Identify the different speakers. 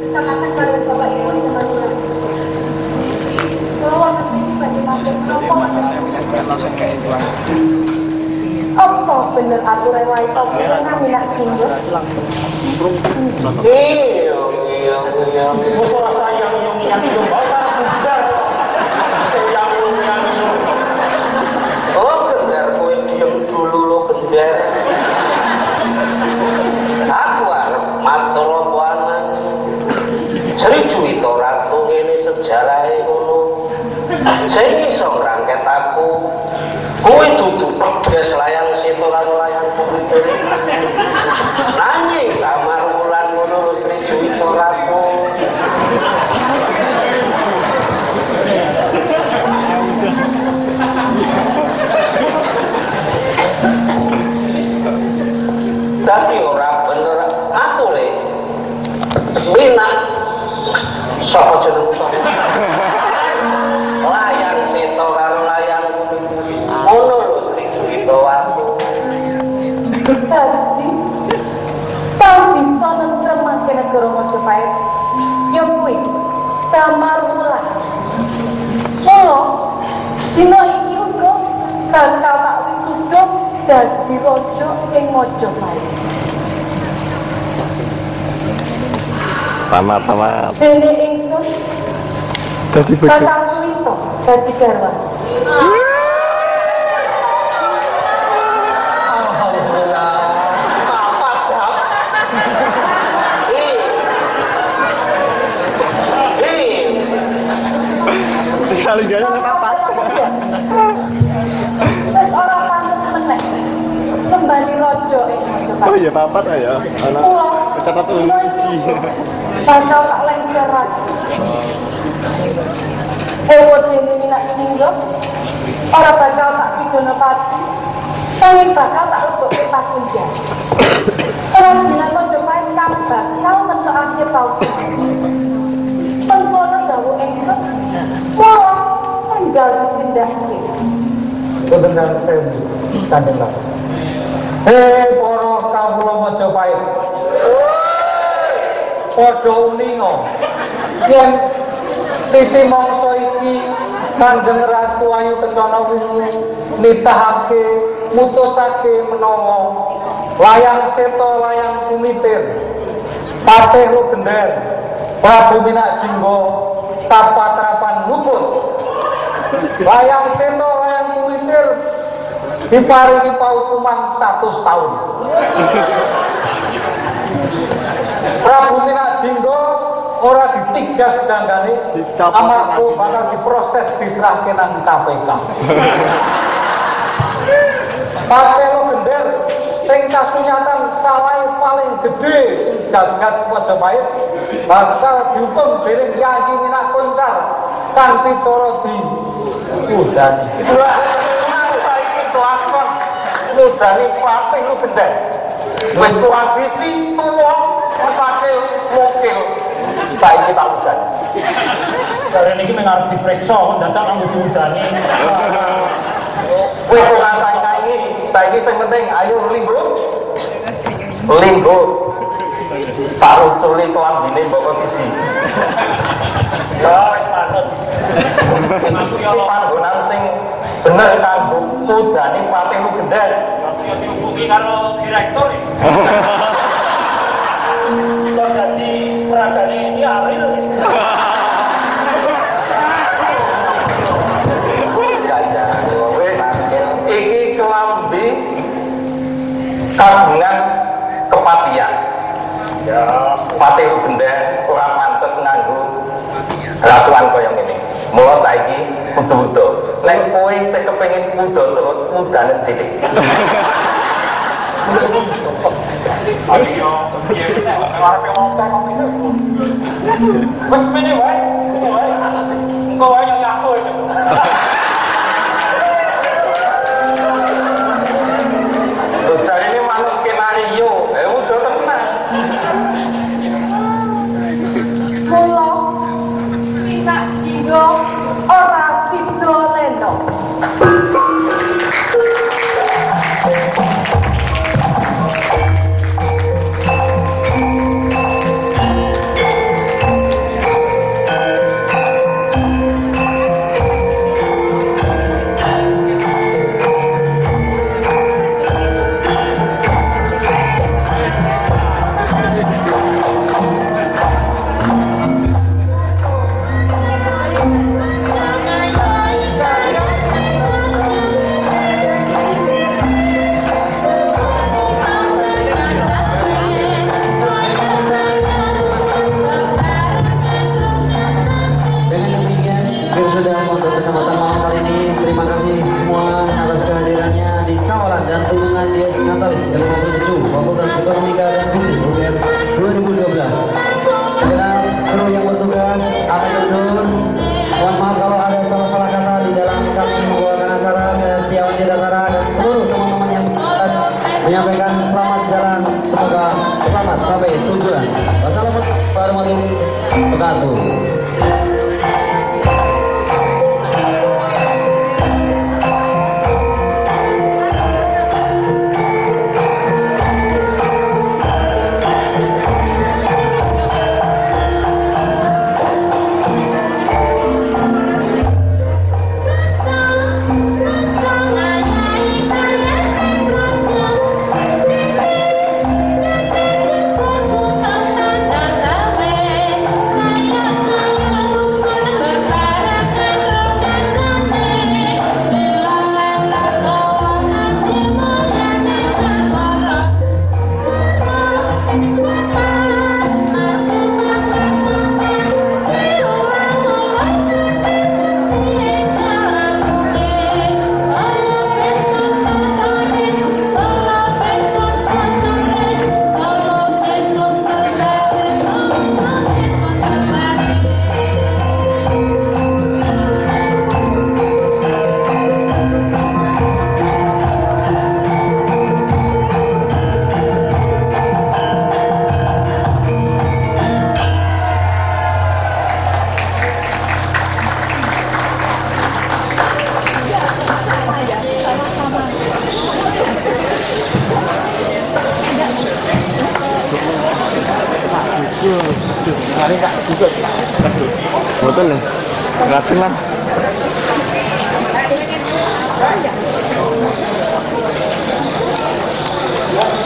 Speaker 1: Sangatkan kalian bapak ibu bulan. Bahwa ke sini menopo Apa bener aturan wae apa kami nak jinggo?
Speaker 2: Iya, iya, iya.
Speaker 3: Musuh sayang yang yang itu
Speaker 2: Sri Juwita Ratu ngene sejarahe ngono. Sing iso ngrangket aku. Kowe dudu sapa jenengmu sapa? Layang seto karo layang kulit. Ngono lho Sri Juwita Watu.
Speaker 1: Dadi tau bisa nentremake negara Majapahit. Ya kuwi Damar Wulan. Mula dina iki uga bakal tak wisuda dadi raja ing Majapahit. Dene ingsun
Speaker 4: Tadi
Speaker 1: Kata Sulito dadi?
Speaker 2: Eh. Eh.
Speaker 4: Sekali
Speaker 1: gaya apa? Wes ora pantes meneh. Kembali raja ing Oh iya
Speaker 4: papat aja. Anak
Speaker 1: Mula
Speaker 4: kecatat
Speaker 1: dina uji. Bakal tak lengseran. Ewo dene minak jinggo ora bakal tak pidono pati. Tapi bakal tak lebokke pakunjan. Kerajaan Majapahit kan bakal mentokake pautan. Pengkono dawuh ingsun. Mula enggal ditindakake.
Speaker 5: Boten kan sewu. Kanjeng Ratu. Hei para kawula Majapahit. Padha uninga. Yen titi mangsa iki Kanjeng Ratu Ayu Kencana Wungu nitahake mutusake menawa layang seto layang kumitir. Patih lu gender Prabu Minak Jinggo tapatrapan luput layang seto layang kumitir diparingi paukuman satu tahun Prabu Minak Jinggo ora ditigas Dicopot amarga bakal diproses diserahke nang KPK. Pakai lo gender sing kasunyatan salai paling gede ing jagat Majapahit bakal dihukum dening Yayi Minak Koncar kanthi cara di udani.
Speaker 6: Nudani patih lu gendar. Wis tuwa visi nepake mokil. Saiki tak udan.
Speaker 3: Ini mengarep diperiksa, mendadak kamu diudani. Wis
Speaker 6: ora saiki saiki sing penting ayo linggo. Linggo. Tak uculi kelambine mbok siji.
Speaker 3: Ya, wis manut. Iki
Speaker 6: panggonan sing bener kanggo udani patih lu gendar.
Speaker 3: Ya karo direktur.
Speaker 6: rasuan kaya ngene. Mula saiki kudu-kudu. Nek kowe sing kepengin kudu terus udane titik.
Speaker 3: Wes mene
Speaker 1: jinggo ora
Speaker 7: demikian untuk kesempatan malam kali ini. Terima kasih semua atas kehadirannya di Sawalan dan dukungan Dies Natalis L57 Fakultas Ekonomika dan Bisnis UGM 2012. Segenap kru yang bertugas, akan undur. Mohon maaf kalau ada salah-salah kata di dalam kami membawakan acara. Saya Setiawan Jedatara dan seluruh teman-teman yang bertugas menyampaikan selamat jalan. Semoga selamat sampai tujuan. Wassalamualaikum warahmatullahi wabarakatuh.
Speaker 3: Sekatu.
Speaker 4: Betul nih. Racun lah.